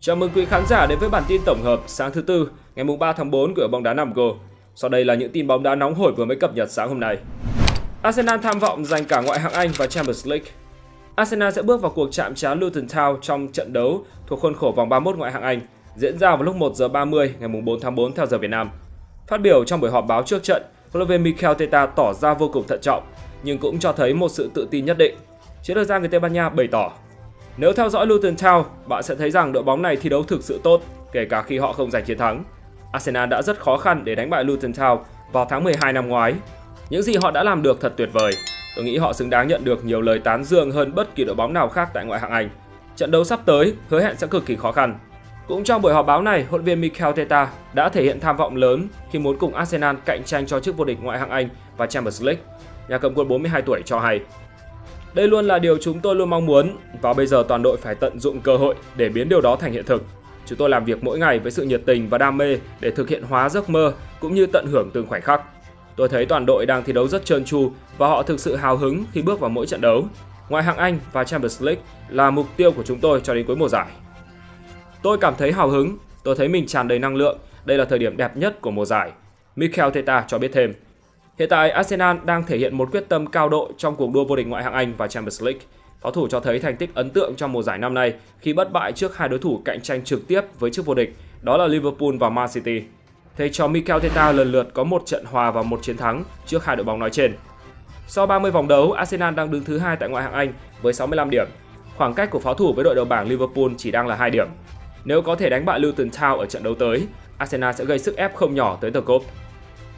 Chào mừng quý khán giả đến với bản tin tổng hợp sáng thứ tư, ngày 3 tháng 4 của bóng đá Nam Go. Sau đây là những tin bóng đá nóng hổi vừa mới cập nhật sáng hôm nay. Arsenal tham vọng giành cả ngoại hạng Anh và Champions League. Arsenal sẽ bước vào cuộc chạm trán Luton Town trong trận đấu thuộc khuôn khổ vòng 31 ngoại hạng Anh, diễn ra vào lúc 1 giờ 30 ngày 4 tháng 4 theo giờ Việt Nam. Phát biểu trong buổi họp báo trước trận, huấn luyện viên Mikel Teta tỏ ra vô cùng thận trọng, nhưng cũng cho thấy một sự tự tin nhất định. Chiến lược gia người Tây Ban Nha bày tỏ nếu theo dõi Luton Town, bạn sẽ thấy rằng đội bóng này thi đấu thực sự tốt, kể cả khi họ không giành chiến thắng. Arsenal đã rất khó khăn để đánh bại Luton Town vào tháng 12 năm ngoái. Những gì họ đã làm được thật tuyệt vời. Tôi nghĩ họ xứng đáng nhận được nhiều lời tán dương hơn bất kỳ đội bóng nào khác tại ngoại hạng Anh. Trận đấu sắp tới hứa hẹn sẽ cực kỳ khó khăn. Cũng trong buổi họp báo này, huấn luyện viên Mikel Teta đã thể hiện tham vọng lớn khi muốn cùng Arsenal cạnh tranh cho chức vô địch ngoại hạng Anh và Champions League. Nhà cầm quân 42 tuổi cho hay đây luôn là điều chúng tôi luôn mong muốn và bây giờ toàn đội phải tận dụng cơ hội để biến điều đó thành hiện thực. Chúng tôi làm việc mỗi ngày với sự nhiệt tình và đam mê để thực hiện hóa giấc mơ cũng như tận hưởng từng khoảnh khắc. Tôi thấy toàn đội đang thi đấu rất trơn tru và họ thực sự hào hứng khi bước vào mỗi trận đấu. Ngoại hạng Anh và Champions League là mục tiêu của chúng tôi cho đến cuối mùa giải. Tôi cảm thấy hào hứng, tôi thấy mình tràn đầy năng lượng, đây là thời điểm đẹp nhất của mùa giải. Mikel Teta cho biết thêm. Hiện tại Arsenal đang thể hiện một quyết tâm cao độ trong cuộc đua vô địch ngoại hạng Anh và Champions League. Pháo thủ cho thấy thành tích ấn tượng trong mùa giải năm nay khi bất bại trước hai đối thủ cạnh tranh trực tiếp với chức vô địch, đó là Liverpool và Man City. Thầy trò Mikel Teta lần lượt có một trận hòa và một chiến thắng trước hai đội bóng nói trên. Sau 30 vòng đấu, Arsenal đang đứng thứ hai tại ngoại hạng Anh với 65 điểm. Khoảng cách của pháo thủ với đội đầu bảng Liverpool chỉ đang là 2 điểm. Nếu có thể đánh bại Luton Town ở trận đấu tới, Arsenal sẽ gây sức ép không nhỏ tới tờ cúp.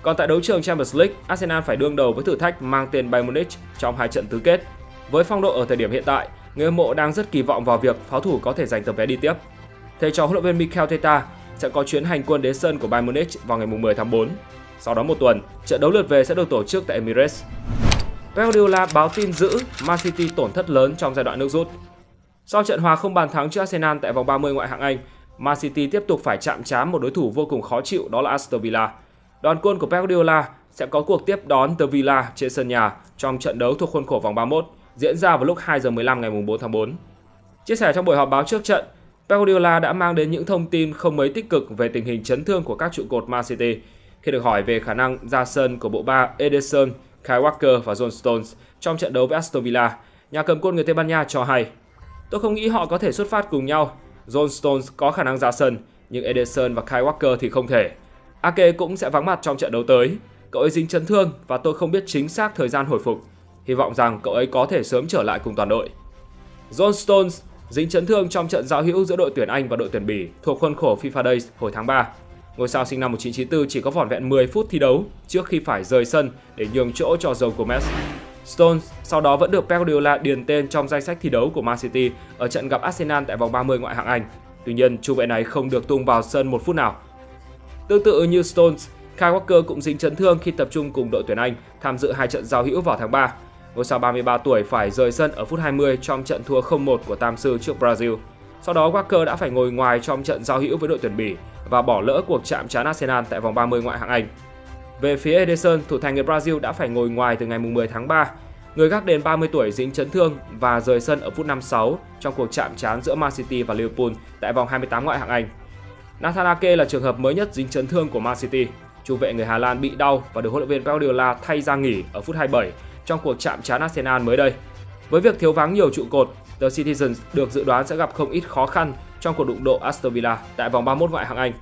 Còn tại đấu trường Champions League, Arsenal phải đương đầu với thử thách mang tên Bayern Munich trong hai trận tứ kết. Với phong độ ở thời điểm hiện tại, người hâm mộ đang rất kỳ vọng vào việc pháo thủ có thể giành tấm vé đi tiếp. Thầy trò huấn luyện viên Mikel Teta sẽ có chuyến hành quân đến sân của Bayern Munich vào ngày 10 tháng 4. Sau đó một tuần, trận đấu lượt về sẽ được tổ chức tại Emirates. Pep Guardiola báo tin giữ Man City tổn thất lớn trong giai đoạn nước rút. Sau trận hòa không bàn thắng trước Arsenal tại vòng 30 ngoại hạng Anh, Man City tiếp tục phải chạm trán một đối thủ vô cùng khó chịu đó là Aston Villa đoàn quân của Pep Guardiola sẽ có cuộc tiếp đón The Villa trên sân nhà trong trận đấu thuộc khuôn khổ vòng 31 diễn ra vào lúc 2 giờ 15 ngày 4 tháng 4. Chia sẻ trong buổi họp báo trước trận, Pep Guardiola đã mang đến những thông tin không mấy tích cực về tình hình chấn thương của các trụ cột Man City khi được hỏi về khả năng ra sân của bộ ba Ederson, Kyle Walker và John Stones trong trận đấu với Aston Villa. Nhà cầm quân người Tây Ban Nha cho hay, Tôi không nghĩ họ có thể xuất phát cùng nhau. John Stones có khả năng ra sân, nhưng Ederson và Kyle Walker thì không thể. Ake cũng sẽ vắng mặt trong trận đấu tới. Cậu ấy dính chấn thương và tôi không biết chính xác thời gian hồi phục. Hy vọng rằng cậu ấy có thể sớm trở lại cùng toàn đội. John Stones dính chấn thương trong trận giao hữu giữa đội tuyển Anh và đội tuyển Bỉ thuộc khuôn khổ FIFA Days hồi tháng 3. Ngôi sao sinh năm 1994 chỉ có vỏn vẹn 10 phút thi đấu trước khi phải rời sân để nhường chỗ cho Joe Gomez. Stones sau đó vẫn được Pep Guardiola điền tên trong danh sách thi đấu của Man City ở trận gặp Arsenal tại vòng 30 ngoại hạng Anh. Tuy nhiên, trung vệ này không được tung vào sân một phút nào Tương tự như Stones, Kyle Walker cũng dính chấn thương khi tập trung cùng đội tuyển Anh tham dự hai trận giao hữu vào tháng 3. Ngôi sao 33 tuổi phải rời sân ở phút 20 trong trận thua 0-1 của Tam Sư trước Brazil. Sau đó Walker đã phải ngồi ngoài trong trận giao hữu với đội tuyển Bỉ và bỏ lỡ cuộc chạm trán Arsenal tại vòng 30 ngoại hạng Anh. Về phía Ederson, thủ thành người Brazil đã phải ngồi ngoài từ ngày 10 tháng 3. Người gác đền 30 tuổi dính chấn thương và rời sân ở phút 56 trong cuộc chạm trán giữa Man City và Liverpool tại vòng 28 ngoại hạng Anh. Nathan Ake là trường hợp mới nhất dính chấn thương của Man City. Trung vệ người Hà Lan bị đau và được huấn luyện viên Pep Guardiola thay ra nghỉ ở phút 27 trong cuộc chạm trán Arsenal mới đây. Với việc thiếu vắng nhiều trụ cột, The Citizens được dự đoán sẽ gặp không ít khó khăn trong cuộc đụng độ Aston Villa tại vòng 31 ngoại hạng Anh.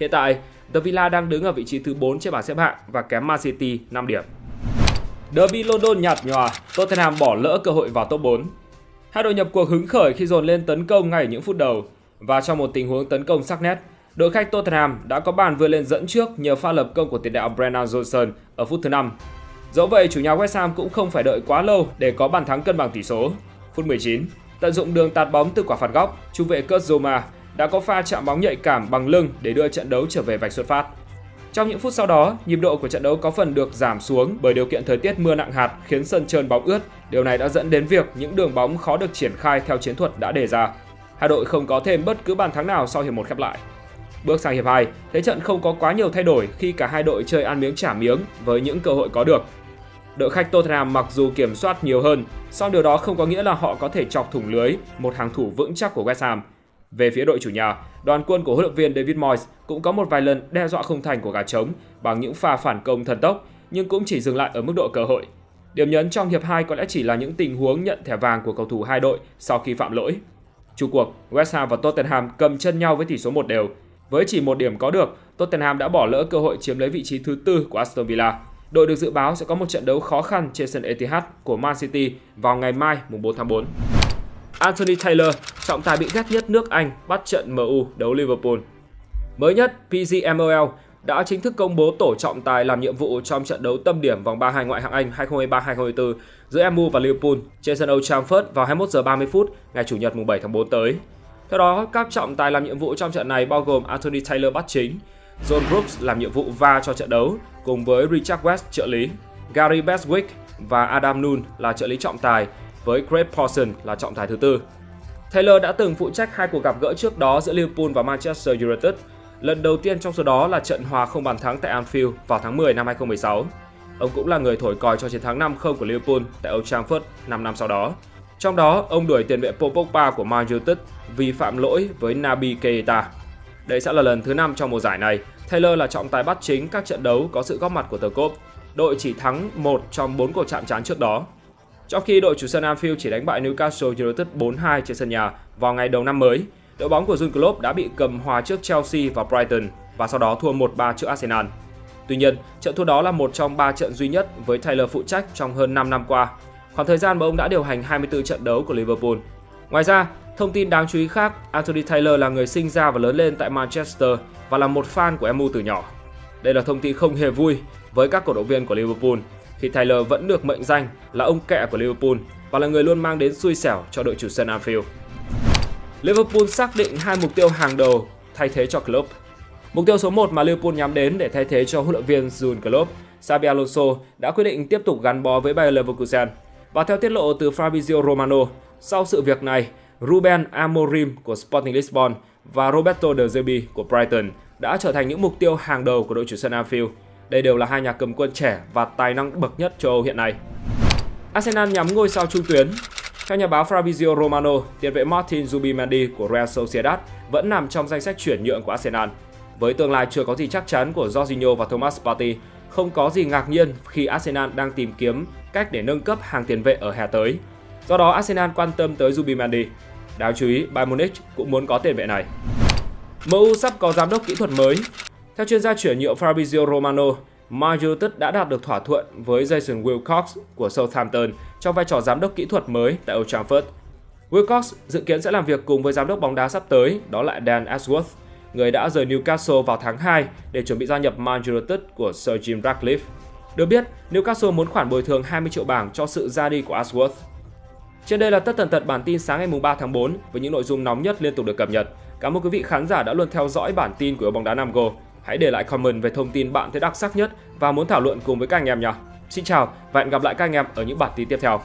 Hiện tại, The Villa đang đứng ở vị trí thứ 4 trên bảng xếp hạng và kém Man City 5 điểm. Derby London nhạt nhòa, Tottenham bỏ lỡ cơ hội vào top 4. Hai đội nhập cuộc hứng khởi khi dồn lên tấn công ngay ở những phút đầu và trong một tình huống tấn công sắc nét, đội khách Tottenham đã có bàn vươn lên dẫn trước nhờ pha lập công của tiền đạo Brennan Johnson ở phút thứ 5. Dẫu vậy, chủ nhà West Ham cũng không phải đợi quá lâu để có bàn thắng cân bằng tỷ số. Phút 19, tận dụng đường tạt bóng từ quả phạt góc, trung vệ Kurt Zouma đã có pha chạm bóng nhạy cảm bằng lưng để đưa trận đấu trở về vạch xuất phát. Trong những phút sau đó, nhịp độ của trận đấu có phần được giảm xuống bởi điều kiện thời tiết mưa nặng hạt khiến sân trơn bóng ướt. Điều này đã dẫn đến việc những đường bóng khó được triển khai theo chiến thuật đã đề ra. Hai đội không có thêm bất cứ bàn thắng nào sau hiệp 1 khép lại. Bước sang hiệp 2, thế trận không có quá nhiều thay đổi khi cả hai đội chơi ăn miếng trả miếng với những cơ hội có được. Đội khách Tottenham mặc dù kiểm soát nhiều hơn, song điều đó không có nghĩa là họ có thể chọc thủng lưới một hàng thủ vững chắc của West Ham. Về phía đội chủ nhà, đoàn quân của huấn luyện viên David Moyes cũng có một vài lần đe dọa không thành của gà trống bằng những pha phản công thần tốc, nhưng cũng chỉ dừng lại ở mức độ cơ hội. Điểm nhấn trong hiệp 2 có lẽ chỉ là những tình huống nhận thẻ vàng của cầu thủ hai đội sau khi phạm lỗi. Chủ cuộc, West Ham và Tottenham cầm chân nhau với tỷ số một đều. Với chỉ một điểm có được, Tottenham đã bỏ lỡ cơ hội chiếm lấy vị trí thứ tư của Aston Villa. Đội được dự báo sẽ có một trận đấu khó khăn trên sân Etihad của Man City vào ngày mai mùng 4 tháng 4. Anthony Taylor, trọng tài bị ghét nhất nước Anh, bắt trận MU đấu Liverpool. Mới nhất, PGMOL đã chính thức công bố tổ trọng tài làm nhiệm vụ trong trận đấu tâm điểm vòng 32 ngoại hạng Anh 2023-2024 giữa MU và Liverpool trên sân Old Trafford vào 21 giờ 30 phút ngày Chủ nhật mùng 7 tháng 4 tới. Theo đó, các trọng tài làm nhiệm vụ trong trận này bao gồm Anthony Taylor bắt chính, John Brooks làm nhiệm vụ va cho trận đấu cùng với Richard West trợ lý, Gary Beswick và Adam Noon là trợ lý trọng tài với Craig Pawson là trọng tài thứ tư. Taylor đã từng phụ trách hai cuộc gặp gỡ trước đó giữa Liverpool và Manchester United. Lần đầu tiên trong số đó là trận hòa không bàn thắng tại Anfield vào tháng 10 năm 2016. Ông cũng là người thổi còi cho chiến thắng 5-0 của Liverpool tại Old Trafford 5 năm sau đó. Trong đó, ông đuổi tiền vệ Paul Pogba của Man United vì phạm lỗi với Naby Keita. Đây sẽ là lần thứ 5 trong mùa giải này. Taylor là trọng tài bắt chính các trận đấu có sự góp mặt của tờ cốp. Đội chỉ thắng một trong 4 cuộc chạm trán trước đó. Trong khi đội chủ sân Anfield chỉ đánh bại Newcastle United 4-2 trên sân nhà vào ngày đầu năm mới, đội bóng của Jurgen Klopp đã bị cầm hòa trước Chelsea và Brighton và sau đó thua 1-3 trước Arsenal. Tuy nhiên, trận thua đó là một trong 3 trận duy nhất với Taylor phụ trách trong hơn 5 năm qua, khoảng thời gian mà ông đã điều hành 24 trận đấu của Liverpool. Ngoài ra, thông tin đáng chú ý khác, Anthony Taylor là người sinh ra và lớn lên tại Manchester và là một fan của MU từ nhỏ. Đây là thông tin không hề vui với các cổ động viên của Liverpool thì Taylor vẫn được mệnh danh là ông kẹ của Liverpool và là người luôn mang đến xui xẻo cho đội chủ sân Anfield. Liverpool xác định hai mục tiêu hàng đầu thay thế cho Klopp. Mục tiêu số 1 mà Liverpool nhắm đến để thay thế cho huấn luyện viên Jurgen Klopp, Xabi Alonso đã quyết định tiếp tục gắn bó với Bayer Leverkusen. Và theo tiết lộ từ Fabrizio Romano, sau sự việc này, Ruben Amorim của Sporting Lisbon và Roberto De Zerbi của Brighton đã trở thành những mục tiêu hàng đầu của đội chủ sân Anfield. Đây đều là hai nhà cầm quân trẻ và tài năng bậc nhất châu Âu hiện nay. Arsenal nhắm ngôi sao trung tuyến. Theo nhà báo Fabrizio Romano, tiền vệ Martin Zubimendi của Real Sociedad vẫn nằm trong danh sách chuyển nhượng của Arsenal. Với tương lai chưa có gì chắc chắn của Jorginho và Thomas Partey, không có gì ngạc nhiên khi Arsenal đang tìm kiếm cách để nâng cấp hàng tiền vệ ở hè tới. Do đó Arsenal quan tâm tới Zubimendi. Đáng chú ý, Bayern Munich cũng muốn có tiền vệ này. MU sắp có giám đốc kỹ thuật mới. Theo chuyên gia chuyển nhượng Fabrizio Romano, Man United đã đạt được thỏa thuận với Jason Wilcox của Southampton trong vai trò giám đốc kỹ thuật mới tại Old Trafford. Wilcox dự kiến sẽ làm việc cùng với giám đốc bóng đá sắp tới, đó là Dan Ashworth, người đã rời Newcastle vào tháng 2 để chuẩn bị gia nhập Man United của Sir Jim Ratcliffe. Được biết, Newcastle muốn khoản bồi thường 20 triệu bảng cho sự ra đi của Ashworth. Trên đây là tất tần tật bản tin sáng ngày 3 tháng 4 với những nội dung nóng nhất liên tục được cập nhật. Cảm ơn quý vị khán giả đã luôn theo dõi bản tin của bóng đá Nam Go. Hãy để lại comment về thông tin bạn thấy đặc sắc nhất và muốn thảo luận cùng với các anh em nhé. Xin chào và hẹn gặp lại các anh em ở những bản tin tiếp theo.